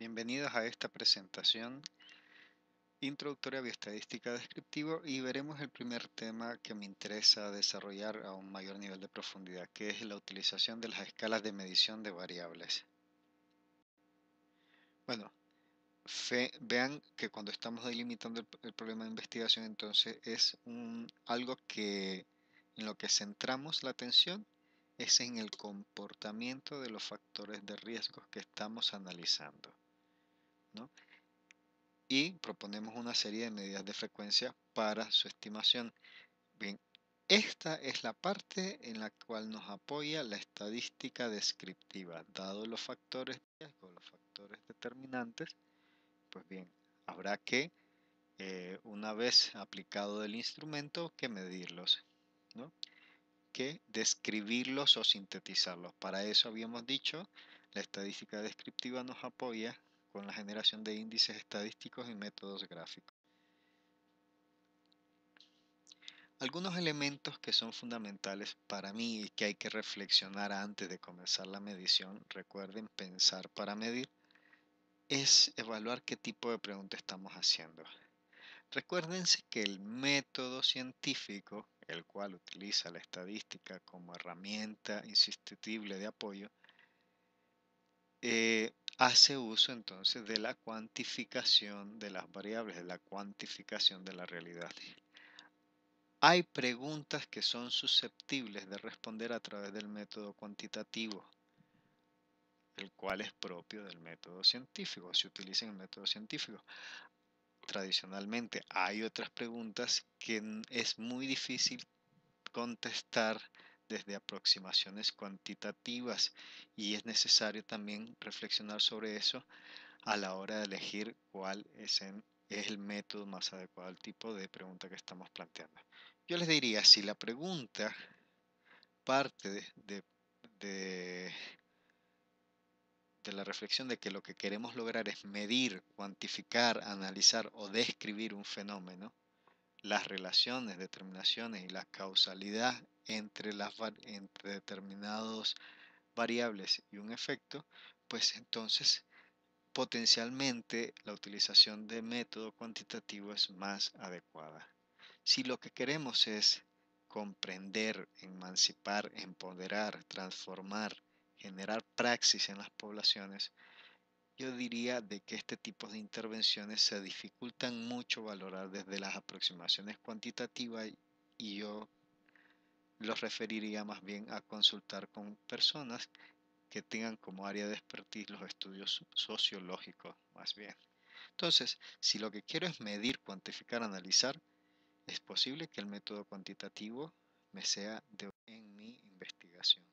Bienvenidos a esta presentación introductoria bioestadística descriptivo y veremos el primer tema que me interesa desarrollar a un mayor nivel de profundidad, que es la utilización de las escalas de medición de variables. Bueno, vean que cuando estamos delimitando el, problema de investigación, entonces es algo que en lo que centramos la atención es en el comportamiento de los factores de riesgo que estamos analizando. Y proponemos una serie de medidas de frecuencia para su estimación. Bien, esta es la parte en la cual nos apoya la estadística descriptiva, dado los factores los factores determinantes, pues bien, habrá que, eh, una vez aplicado el instrumento, que medirlos, ¿no? que describirlos o sintetizarlos. Para eso habíamos dicho, la estadística descriptiva nos apoya con la generación de índices estadísticos y métodos gráficos. Algunos elementos que son fundamentales para mí y que hay que reflexionar antes de comenzar la medición, recuerden pensar para medir, es evaluar qué tipo de pregunta estamos haciendo. Recuérdense que el método científico, el cual utiliza la estadística como herramienta insustituible de apoyo, eh, hace uso entonces de la cuantificación de las variables, de la cuantificación de la realidad. Hay preguntas que son susceptibles de responder a través del método cuantitativo, el cual es propio del método científico, se utiliza en el método científico. Tradicionalmente hay otras preguntas que es muy difícil contestar desde aproximaciones cuantitativas y es necesario también reflexionar sobre eso a la hora de elegir cuál es, el método más adecuado al tipo de pregunta que estamos planteando. Yo les diría, si la pregunta parte de, la reflexión de que lo que queremos lograr es medir, cuantificar, analizar o describir un fenómeno, las relaciones, determinaciones y la causalidad entre, las, entre determinados variables y un efecto, pues entonces potencialmente la utilización de método cuantitativo es más adecuada. Si lo que queremos es comprender, emancipar, empoderar, transformar, generar praxis en las poblaciones, yo diría de que este tipo de intervenciones se dificultan mucho valorar desde las aproximaciones cuantitativas y yo los referiría más bien a consultar con personas que tengan como área de expertise los estudios sociológicos más bien. Entonces, si lo que quiero es medir, cuantificar, analizar, es posible que el método cuantitativo me sea de en mi investigación.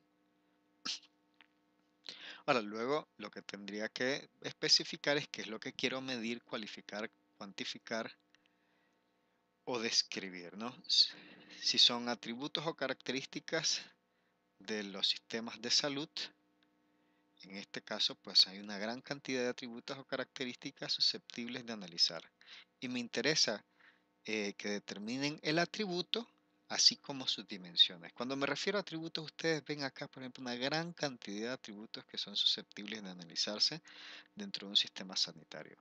Ahora, luego lo que tendría que especificar es qué es lo que quiero medir, cualificar, cuantificar o describir, ¿no? Si son atributos o características de los sistemas de salud, en este caso, pues hay una gran cantidad de atributos o características susceptibles de analizar. Y me interesa eh, que determinen el atributo así como sus dimensiones. Cuando me refiero a atributos, ustedes ven acá, por ejemplo, una gran cantidad de atributos que son susceptibles de analizarse dentro de un sistema sanitario.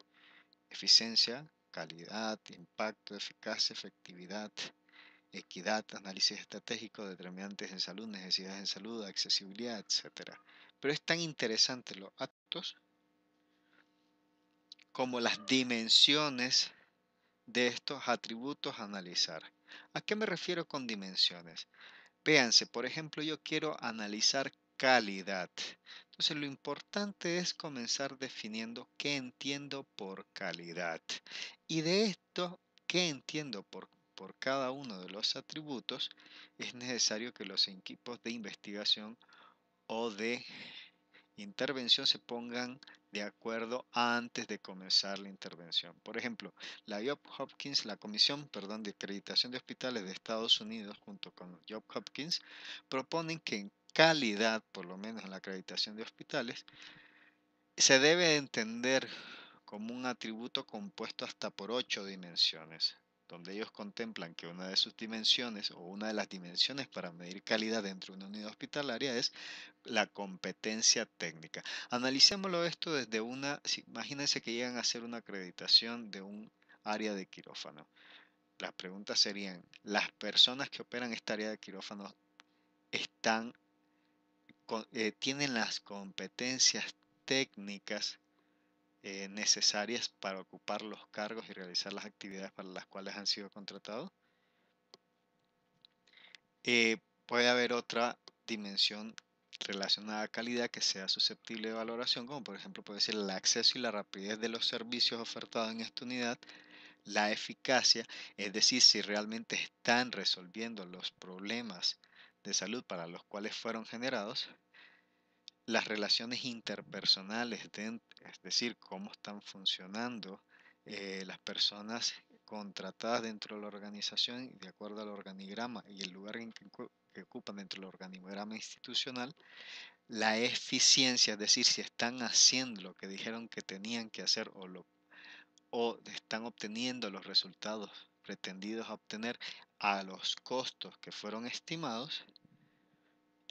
Eficiencia, calidad, impacto, eficacia, efectividad, equidad, análisis estratégico, determinantes en salud, necesidades en salud, accesibilidad, etc. Pero es tan interesante los actos como las dimensiones de estos atributos a analizar. ¿A qué me refiero con dimensiones? Véanse, por ejemplo, yo quiero analizar calidad. Entonces, lo importante es comenzar definiendo qué entiendo por calidad. Y de esto, qué entiendo por, por cada uno de los atributos, es necesario que los equipos de investigación o de intervención se pongan de acuerdo antes de comenzar la intervención. Por ejemplo, la Job Hopkins, la Comisión perdón, de Acreditación de Hospitales de Estados Unidos, junto con Job Hopkins, proponen que en calidad, por lo menos en la acreditación de hospitales, se debe entender como un atributo compuesto hasta por ocho dimensiones. donde ellos contemplan que una de sus dimensiones o una de las dimensiones para medir calidad dentro de una unidad hospitalaria es la competencia técnica. Analicémoslo esto desde una, imagínense que llegan a hacer una acreditación de un área de quirófano. Las preguntas serían, ¿las personas que operan esta área de quirófano están, eh, tienen las competencias técnicas eh, necesarias para ocupar los cargos y realizar las actividades para las cuales han sido contratados. Eh, puede haber otra dimensión relacionada a calidad que sea susceptible de valoración, como por ejemplo puede ser el acceso y la rapidez de los servicios ofertados en esta unidad, la eficacia, es decir, si realmente están resolviendo los problemas de salud para los cuales fueron generados, las relaciones interpersonales, es decir, cómo están funcionando eh, las personas contratadas dentro de la organización de acuerdo al organigrama y el lugar que, ocupan dentro del organigrama institucional, la eficiencia, es decir, si están haciendo lo que dijeron que tenían que hacer o, lo, o están obteniendo los resultados pretendidos a obtener a los costos que fueron estimados,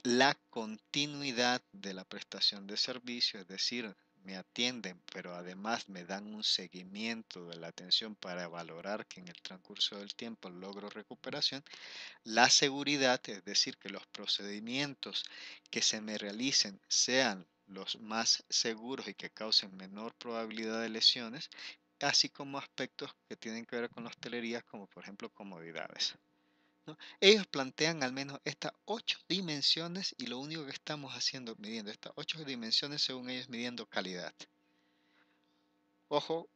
la continuidad de la prestación de servicio, es decir, me atienden, pero además me dan un seguimiento de la atención para valorar que en el transcurso del tiempo logro recuperación. La seguridad, es decir, que los procedimientos que se me realicen sean los más seguros y que causen menor probabilidad de lesiones, así como aspectos que tienen que ver con la hostelería, como por ejemplo comodidades. Ellos plantean al menos estas ocho dimensiones y lo único que estamos haciendo, midiendo estas ocho dimensiones, según ellos, midiendo calidad. Ojo,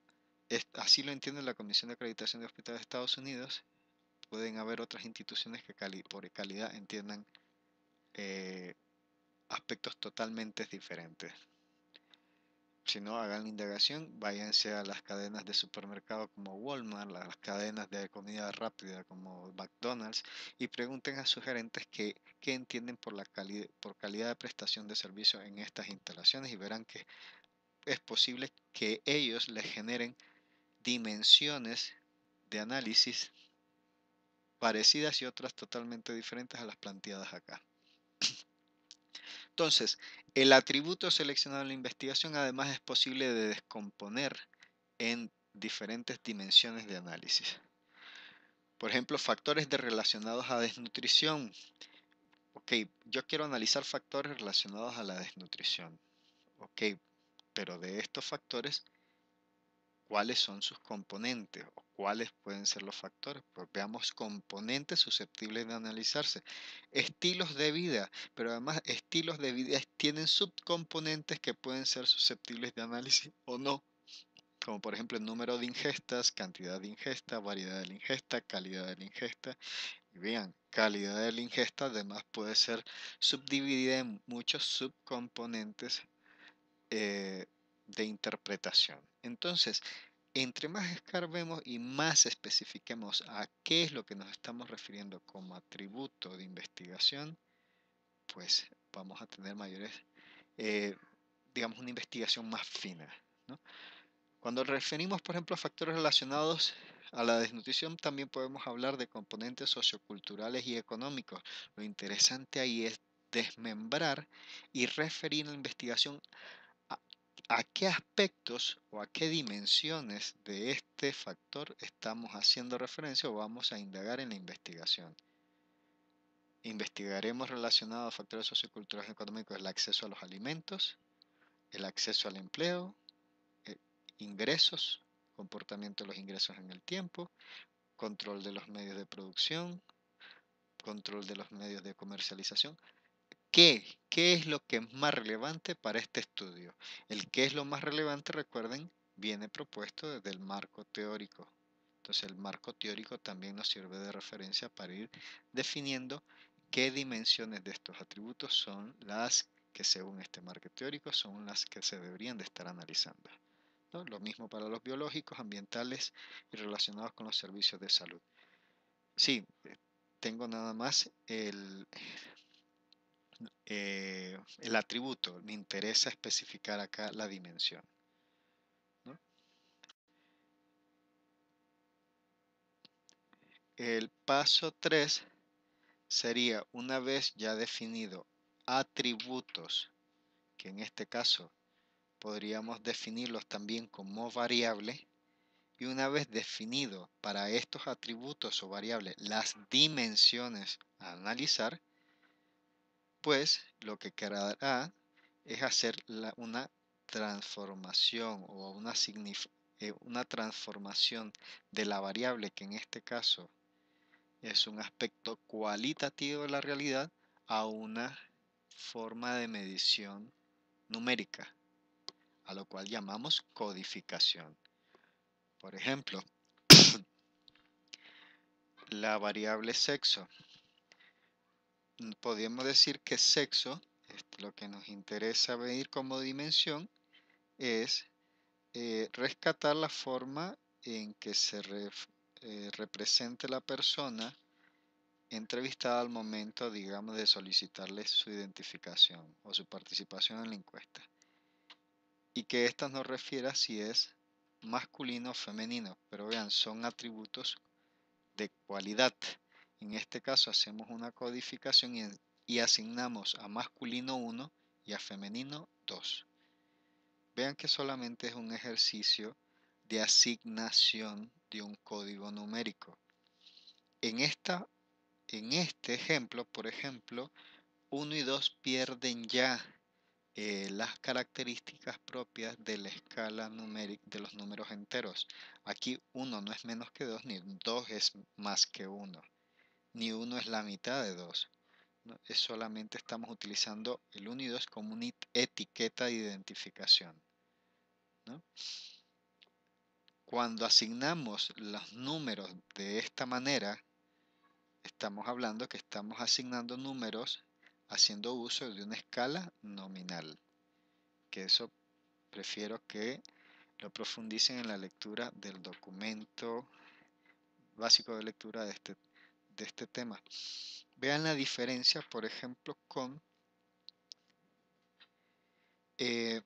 así lo entiende la Comisión de Acreditación de Hospitales de Estados Unidos. Pueden haber otras instituciones que por calidad entiendan eh, aspectos totalmente diferentes si no hagan la indagación, váyanse a las cadenas de supermercado como Walmart, las cadenas de comida rápida como McDonald's y pregunten a sus gerentes qué, entienden por, la por calidad de prestación de servicio en estas instalaciones y verán que es posible que ellos les generen dimensiones de análisis parecidas y otras totalmente diferentes a las planteadas acá. Entonces, el atributo seleccionado en la investigación además es posible de descomponer en diferentes dimensiones de análisis. Por ejemplo, factores relacionados a desnutrición. Ok, yo quiero analizar factores relacionados a la desnutrición. Ok, pero de estos factores, cuáles son sus componentes o cuáles pueden ser los factores. Pues veamos componentes susceptibles de analizarse. Estilos de vida, pero además estilos de vida tienen subcomponentes que pueden ser susceptibles de análisis o no. Como por ejemplo número de ingestas, cantidad de ingesta, variedad de la ingesta, calidad de la ingesta. Y vean, calidad de la ingesta además puede ser subdividida en muchos subcomponentes eh, de interpretación. Entonces, entre más escarbemos y más especifiquemos a qué es lo que nos estamos refiriendo como atributo de investigación, pues vamos a tener mayores, eh, digamos, una investigación más fina. Cuando referimos, por ejemplo, a factores relacionados a la desnutrición, también podemos hablar de componentes socioculturales y económicos. Lo interesante ahí es desmembrar y referir la investigación a qué aspectos o a qué dimensiones de este factor estamos haciendo referencia o vamos a indagar en la investigación. Investigaremos relacionado a factores socioculturales y económicos el acceso a los alimentos, el acceso al empleo, eh, ingresos, comportamiento de los ingresos en el tiempo, control de los medios de producción, control de los medios de comercialización, ¿Qué? ¿Qué es lo que es más relevante para este estudio? El qué es lo más relevante, recuerden, viene propuesto desde el marco teórico. Entonces el marco teórico también nos sirve de referencia para ir definiendo qué dimensiones de estos atributos son las que según este marco teórico son las que se deberían de estar analizando. Lo mismo para los biológicos, ambientales y relacionados con los servicios de salud. Sí, eh, tengo nada más el, eh, el atributo, me interesa especificar acá la dimensión. El paso 3 sería una vez ya definido atributos, que en este caso podríamos definirlos también como variable, y una vez definido para estos atributos o variables las dimensiones a analizar, pues lo que quedará es hacer una transformación o una, eh, una transformación de la variable que en este caso es un aspecto cualitativo de la realidad a una forma de medición numérica, a lo cual llamamos codificación. Por ejemplo, la variable sexo. Podríamos decir que sexo, lo que nos interesa medir como dimensión, es eh, rescatar la forma en que se eh, represente la persona entrevistada al momento, digamos, de solicitarle su identificación o su participación en la encuesta. Y que ésta nos refiera si es masculino o femenino, pero vean, son atributos de cualidad. En este caso hacemos una codificación y, asignamos a masculino 1 y a femenino 2. Vean que solamente es un ejercicio de asignación de un código numérico. En, esta, en este ejemplo, por ejemplo, 1 y 2 pierden ya eh, las características propias de la escala numérica de los números enteros. Aquí 1 no es menos que 2, ni 2 es más que 1, ni 1 es la mitad de 2. Es solamente estamos utilizando el 1 y 2 como una etiqueta de identificación. Cuando asignamos los números de esta manera, estamos hablando que estamos asignando números haciendo uso de una escala nominal. Que eso prefiero que lo profundicen en la lectura del documento básico de lectura de este, de este tema. Vean la diferencia, por ejemplo, con eh,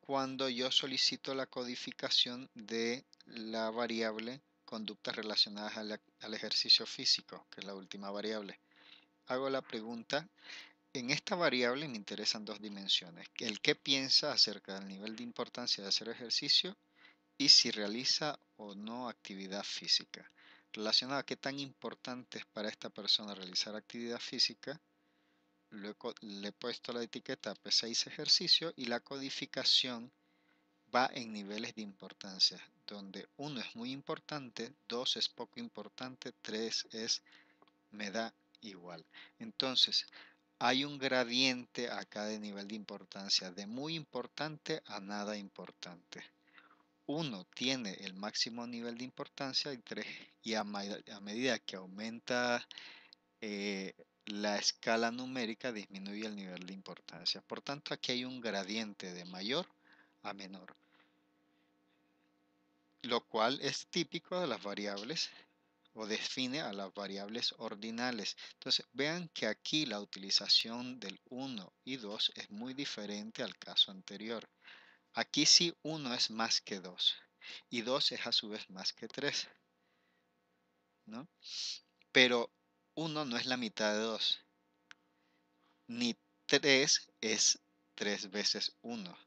cuando yo solicito la codificación de la variable conductas relacionadas al, ejercicio físico, que es la última variable. Hago la pregunta, en esta variable me interesan dos dimensiones, el qué piensa acerca del nivel de importancia de hacer ejercicio y si realiza o no actividad física. Relacionado a qué tan importante es para esta persona realizar actividad física, le, he puesto la etiqueta P6 ejercicio y la codificación va en niveles de importancia, donde uno es muy importante, dos es poco importante, tres es me da igual. Entonces, hay un gradiente acá de nivel de importancia, de muy importante a nada importante. Uno tiene el máximo nivel de importancia y, tres, y a, medida que aumenta eh, la escala numérica disminuye el nivel de importancia. Por tanto, aquí hay un gradiente de mayor a menor, lo cual es típico de las variables o define a las variables ordinales. Entonces, vean que aquí la utilización del 1 y 2 es muy diferente al caso anterior. Aquí sí 1 es más que 2 y 2 es a su vez más que 3. ¿no? Pero 1 no es la mitad de 2, ni 3 es 3 veces 1.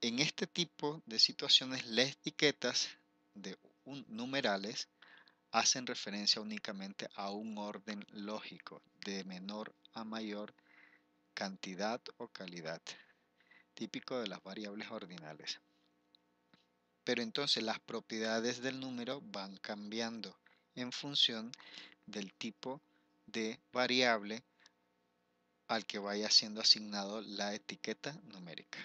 En este tipo de situaciones, las etiquetas de numerales hacen referencia únicamente a un orden lógico de menor a mayor cantidad o calidad, típico de las variables ordinales. Pero entonces las propiedades del número van cambiando en función del tipo de variable al que vaya siendo asignado la etiqueta numérica.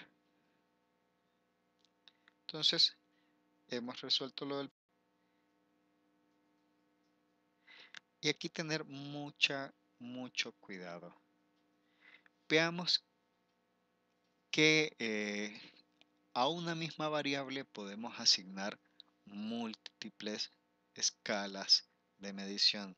Entonces, hemos resuelto lo del... Y aquí tener mucha, mucho cuidado. Veamos que eh, a una misma variable podemos asignar múltiples escalas de medición.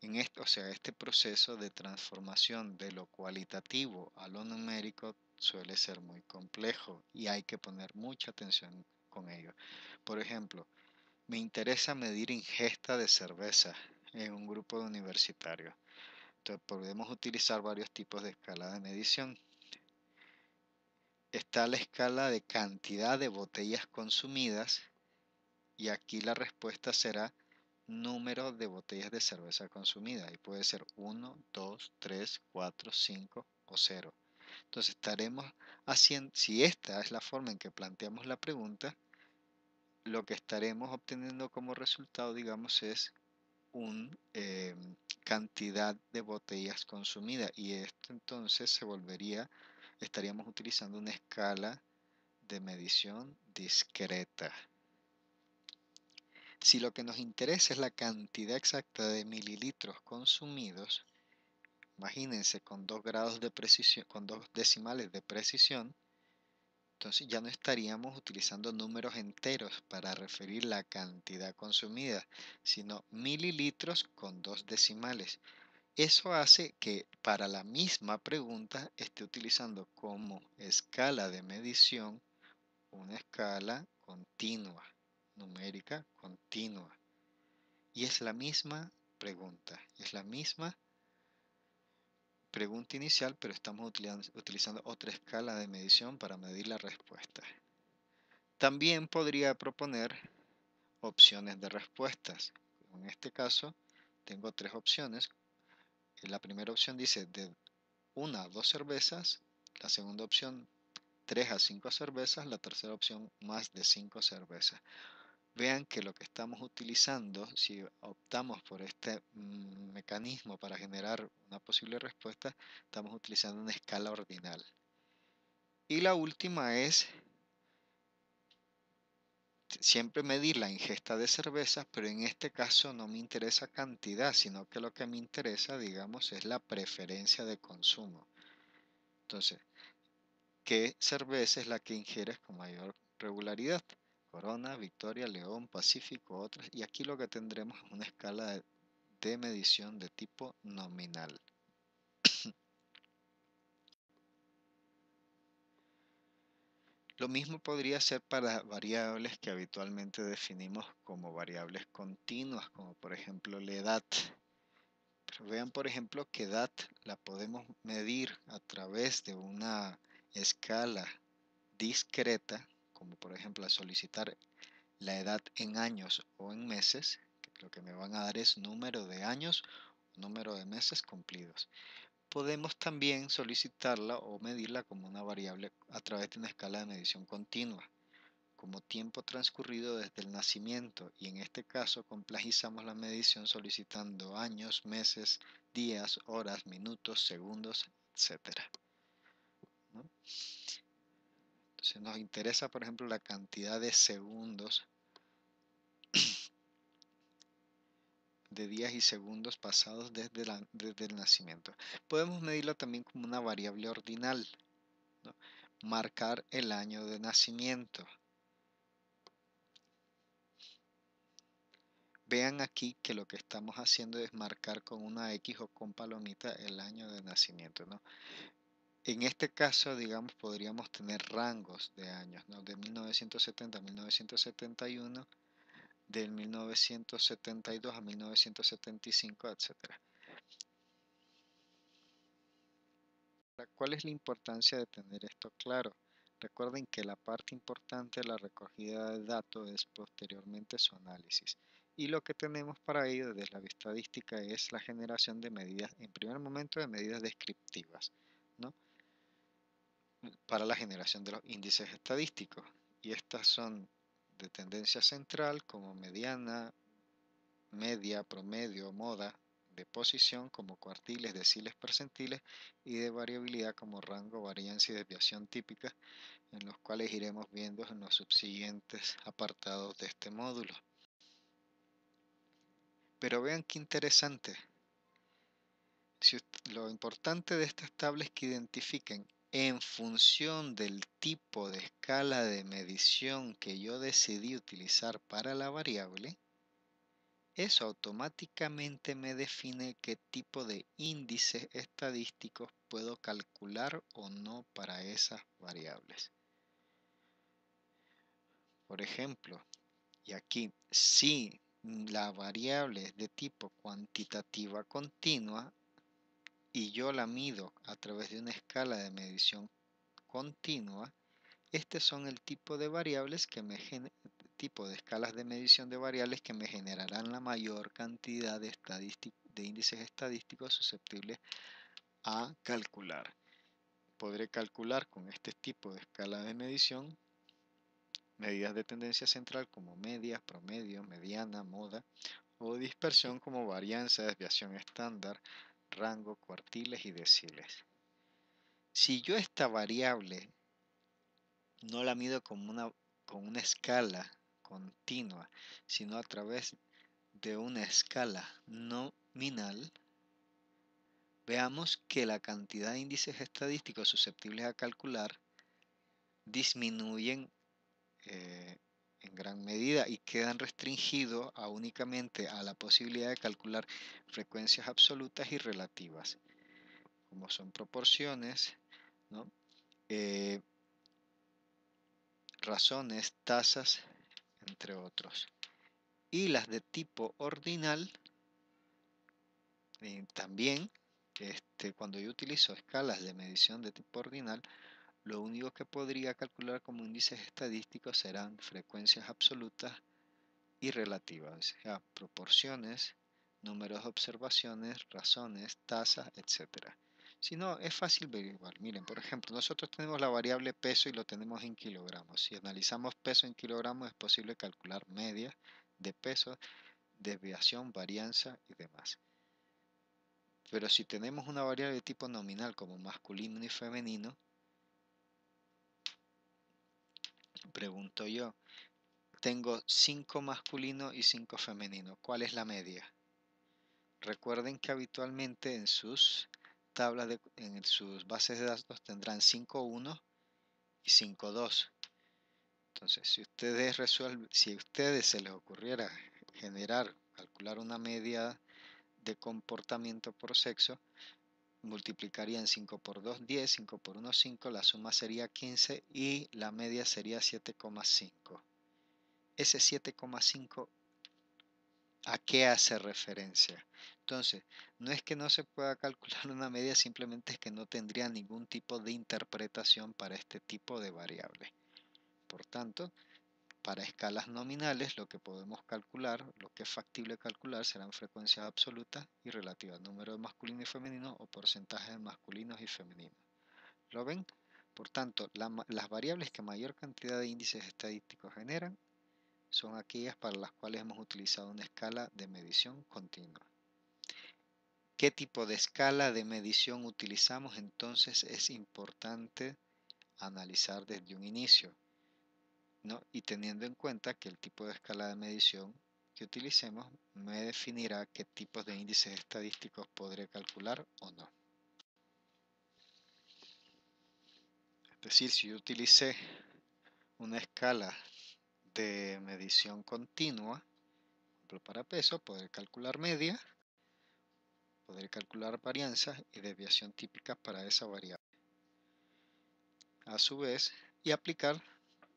En esto, o sea, este proceso de transformación de lo cualitativo a lo numérico suele ser muy complejo y hay que poner mucha atención con ello. Por ejemplo, me interesa medir ingesta de cerveza en un grupo de universitarios. Entonces podemos utilizar varios tipos de escala de medición. Está la escala de cantidad de botellas consumidas y aquí la respuesta será número de botellas de cerveza consumida y puede ser 1, 2, 3, 4, 5 o 0. Entonces estaremos haciendo, si esta es la forma en que planteamos la pregunta, lo que estaremos obteniendo como resultado, digamos, es una em, cantidad de botellas consumidas y esto entonces se volvería, estaríamos utilizando una escala de medición discreta. Si lo que nos interesa es la cantidad exacta de mililitros consumidos, imagínense con dos grados de precisión, con dos decimales de precisión, entonces ya no estaríamos utilizando números enteros para referir la cantidad consumida, sino mililitros con dos decimales. Eso hace que para la misma pregunta esté utilizando como escala de medición una escala continua numérica continua. Y es la misma pregunta, es la misma pregunta inicial, pero estamos utilizando otra escala de medición para medir la respuesta. También podría proponer opciones de respuestas. En este caso, tengo tres opciones. La primera opción dice de una a dos cervezas, la segunda opción tres a cinco cervezas, la tercera opción más de cinco cervezas vean que lo que estamos utilizando, si optamos por este mm, mecanismo para generar una posible respuesta, estamos utilizando una escala ordinal. Y la última es siempre medir la ingesta de cervezas, pero en este caso no me interesa cantidad, sino que lo que me interesa, digamos, es la preferencia de consumo. Entonces, ¿qué cerveza es la que ingieres con mayor regularidad? Corona, Victoria, León, Pacífico, otras. Y aquí lo que tendremos es una escala de, medición de tipo nominal. Lo mismo podría ser para variables que habitualmente definimos como variables continuas, como por ejemplo la edad. Vean por ejemplo que edad la podemos medir a través de una escala discreta como por ejemplo a solicitar la edad en años o en meses, que lo que me van a dar es número de años o número de meses cumplidos. Podemos también solicitarla o medirla como una variable a través de una escala de medición continua, como tiempo transcurrido desde el nacimiento y en este caso complejizamos la medición solicitando años, meses, días, horas, minutos, segundos, etc. Si nos interesa, por ejemplo, la cantidad de segundos, de días y segundos pasados desde, el nacimiento. Podemos medirlo también como una variable ordinal. Marcar el año de nacimiento. Vean aquí que lo que estamos haciendo es marcar con una X o con palomita el año de nacimiento. ¿no? En este caso, digamos, podríamos tener rangos de años, ¿no? de 1970 a 1971, del 1972 a 1975, etc. ¿Cuál es la importancia de tener esto claro? Recuerden que la parte importante de la recogida de datos es posteriormente su análisis. Y lo que tenemos para ello desde la estadística es la generación de medidas, en primer momento de medidas descriptivas, ¿no? para la generación de los índices estadísticos. Y estas son de tendencia central como mediana, media, promedio, moda, de posición como cuartiles, deciles, percentiles y de variabilidad como rango, variancia y desviación típica, en los cuales iremos viendo en los subsiguientes apartados de este módulo. Pero vean qué interesante. Si lo importante de estas tablas es que identifiquen en función del tipo de escala de medición que yo decidí utilizar para la variable, eso automáticamente me define qué tipo de índices estadísticos puedo calcular o no para esas variables. Por ejemplo, y aquí, si la variable es de tipo cuantitativa continua y yo la mido a través de una escala de medición continua, estos son el tipo de variables que me tipo de escalas de medición de variables que me generarán la mayor cantidad de, de índices estadísticos susceptibles a calcular. Podré calcular con este tipo de escala de medición medidas de tendencia central como media, promedio, mediana, moda o dispersión como varianza, desviación estándar, rango, cuartiles y deciles. Si yo esta variable no la mido una, con una escala continua, sino a través de una escala nominal, veamos que la cantidad de índices estadísticos susceptibles a calcular disminuyen eh, en gran medida y quedan restringidos a únicamente a la posibilidad de calcular frecuencias absolutas y relativas, como son proporciones, eh, razones, tasas, entre otros. Y las de tipo ordinal, eh, también, este, cuando yo utilizo escalas de medición de tipo ordinal, lo único que podría calcular como índices estadísticos serán frecuencias absolutas y relativas, o sea, proporciones, números de observaciones, razones, tasas, etc. Si no, es fácil averiguar. Miren, por ejemplo, nosotros tenemos la variable peso y lo tenemos en kilogramos. Si analizamos peso en kilogramos, es posible calcular media de peso, desviación, varianza y demás. Pero si tenemos una variable de tipo nominal como masculino y femenino, pregunto yo, tengo 5 masculinos y 5 femeninos. ¿Cuál es la media? Recuerden que habitualmente en sus tablas, de, en sus bases de datos tendrán 5.1 y 5.2. Entonces, si ustedes resuelven, si a ustedes se les ocurriera generar, calcular una media de comportamiento por sexo, multiplicarían 5 por 2, 10, 5 por 1, 5, la suma sería 15 y la media sería 7,5. Ese 7,5 ¿a qué hace referencia? Entonces, no es que no se pueda calcular una media, simplemente es que no tendría ningún tipo de interpretación para este tipo de variable. Por tanto, para escalas nominales, lo que podemos calcular, lo que es factible calcular, serán frecuencias absolutas y relativas, número de masculino y femenino o porcentaje de masculinos y femeninos. ¿Lo ven? Por tanto, las variables que mayor cantidad de índices estadísticos generan son aquellas para las cuales hemos utilizado una escala de medición continua. ¿Qué tipo de escala de medición utilizamos? Entonces es importante analizar desde un inicio y teniendo en cuenta que el tipo de escala de medición que utilicemos me definirá qué tipos de índices estadísticos podré calcular o no. Es decir, si yo utilicé una escala de medición continua, para peso, podré calcular media, podré calcular varianzas y desviación típicas para esa variable. A su vez, y aplicar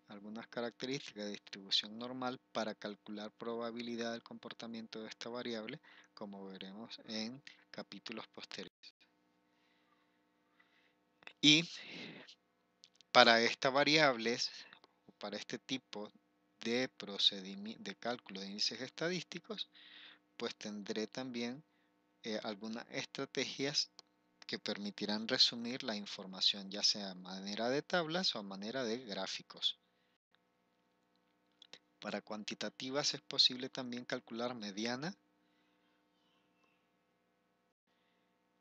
algunas características de distribución normal para calcular probabilidad del comportamiento de esta variable, como veremos en capítulos posteriores. Y para esta variable, para este tipo de de cálculo de índices estadísticos, pues tendré también eh, algunas estrategias que permitirán resumir la información, ya sea a manera de tablas o a manera de gráficos. Para cuantitativas es posible también calcular mediana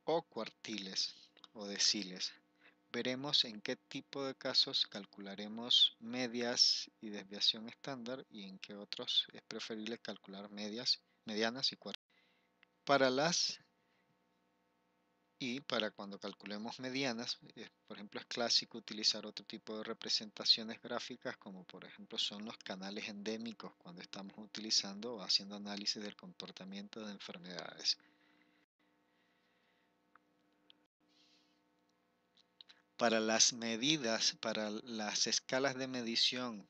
o cuartiles o deciles. Veremos en qué tipo de casos calcularemos medias y desviación estándar y en qué otros es preferible calcular medias, medianas y cuartiles. Para las y para cuando calculemos medianas, eh, por ejemplo, es clásico utilizar otro tipo de representaciones gráficas, como por ejemplo son los canales endémicos, cuando estamos utilizando o haciendo análisis del comportamiento de enfermedades. Para las medidas, para las escalas de medición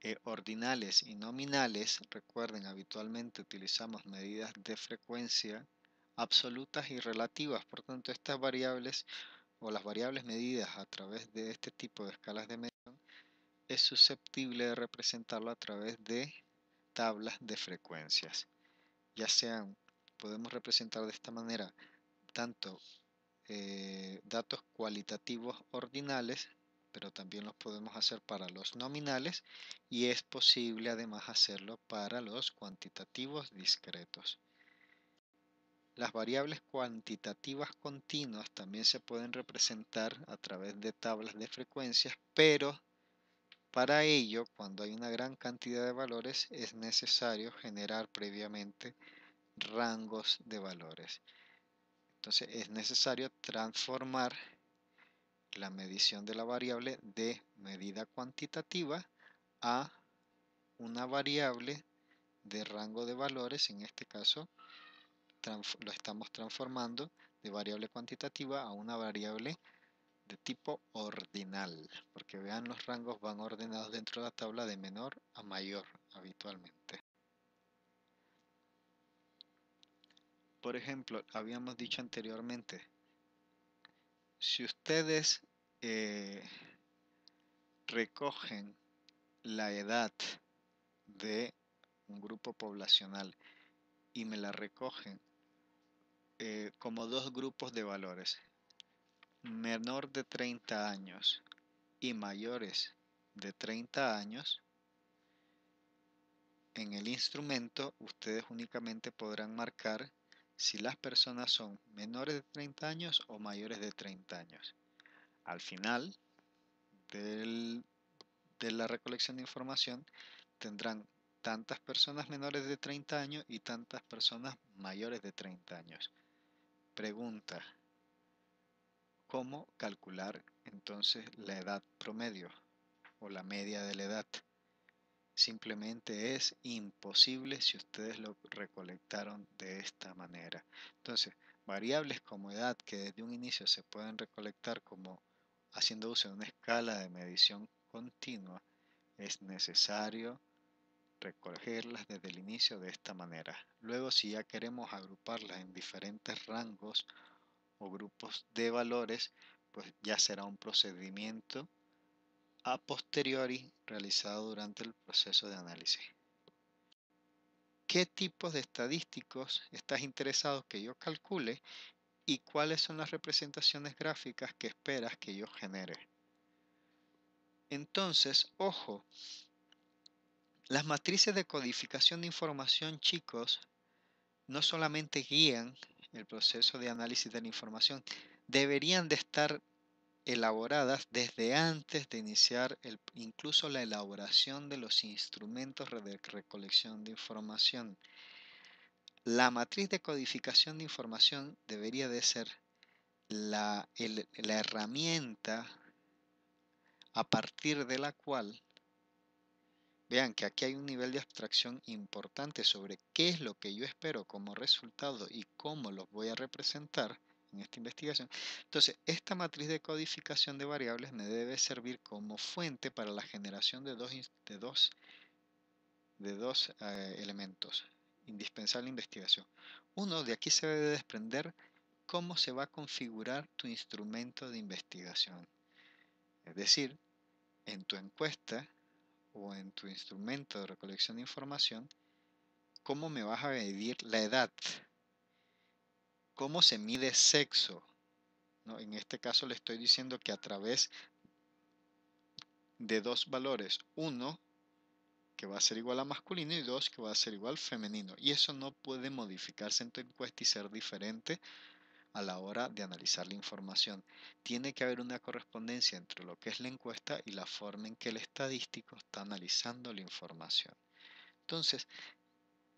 eh, ordinales y nominales, recuerden, habitualmente utilizamos medidas de frecuencia absolutas y relativas. Por tanto, estas variables o las variables medidas a través de este tipo de escalas de medición es susceptible de representarlo a través de tablas de frecuencias. Ya sean, podemos representar de esta manera tanto eh, datos cualitativos ordinales, pero también los podemos hacer para los nominales y es posible además hacerlo para los cuantitativos discretos. Las variables cuantitativas continuas también se pueden representar a través de tablas de frecuencias, pero para ello, cuando hay una gran cantidad de valores, es necesario generar previamente rangos de valores. Entonces es necesario transformar la medición de la variable de medida cuantitativa a una variable de rango de valores, en este caso lo estamos transformando de variable cuantitativa a una variable de tipo ordinal, porque vean los rangos van ordenados dentro de la tabla de menor a mayor habitualmente. Por ejemplo, habíamos dicho anteriormente, si ustedes eh, recogen la edad de un grupo poblacional y me la recogen eh, como dos grupos de valores, menor de 30 años y mayores de 30 años, en el instrumento ustedes únicamente podrán marcar si las personas son menores de 30 años o mayores de 30 años. Al final de la recolección de información tendrán tantas personas menores de 30 años y tantas personas mayores de 30 años. Pregunta, ¿cómo calcular entonces la edad promedio o la media de la edad? Simplemente es imposible si ustedes lo recolectaron de esta manera. Entonces, variables como edad que desde un inicio se pueden recolectar como haciendo uso de una escala de medición continua, es necesario recogerlas desde el inicio de esta manera. Luego, si ya queremos agruparlas en diferentes rangos o grupos de valores, pues ya será un procedimiento a posteriori realizado durante el proceso de análisis. ¿Qué tipos de estadísticos estás interesado que yo calcule y cuáles son las representaciones gráficas que esperas que yo genere? Entonces, ojo, las matrices de codificación de información, chicos, no solamente guían el proceso de análisis de la información, deberían de estar elaboradas desde antes de iniciar el, incluso la elaboración de los instrumentos de recolección de información. La matriz de codificación de información debería de ser la, la herramienta a partir de la cual Vean que aquí hay un nivel de abstracción importante sobre qué es lo que yo espero como resultado y cómo los voy a representar en esta investigación. Entonces, esta matriz de codificación de variables me debe servir como fuente para la generación de dos, de dos, de dos eh, elementos indispensables en investigación. Uno, de aquí se debe desprender cómo se va a configurar tu instrumento de investigación. Es decir, en tu encuesta o en tu instrumento de recolección de información, cómo me vas a medir la edad, cómo se mide sexo. ¿No? En este caso le estoy diciendo que a través de dos valores, uno que va a ser igual a masculino y dos que va a ser igual femenino. Y eso no puede modificarse en tu encuesta y ser diferente a la hora de analizar la información. Tiene que haber una correspondencia entre lo que es la encuesta y la forma en que el estadístico está analizando la información. Entonces,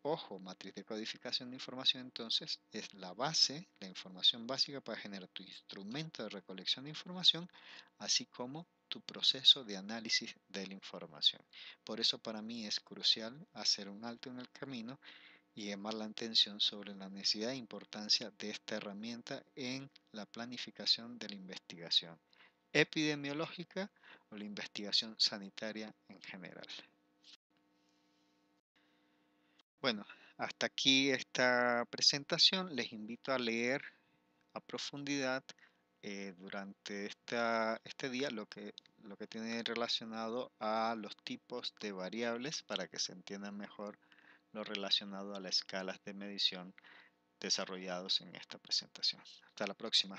ojo, matriz de codificación de información entonces es la base, la información básica para generar tu instrumento de recolección de información, así como tu proceso de análisis de la información. Por eso para mí es crucial hacer un alto en el camino y llamar la atención sobre la necesidad e importancia de esta herramienta en la planificación de la investigación epidemiológica o la investigación sanitaria en general. Bueno, hasta aquí esta presentación. Les invito a leer a profundidad eh, durante esta, este día lo que, lo que tiene relacionado a los tipos de variables para que se entienda mejor lo relacionado a las escalas de medición desarrollados en esta presentación. Hasta la próxima.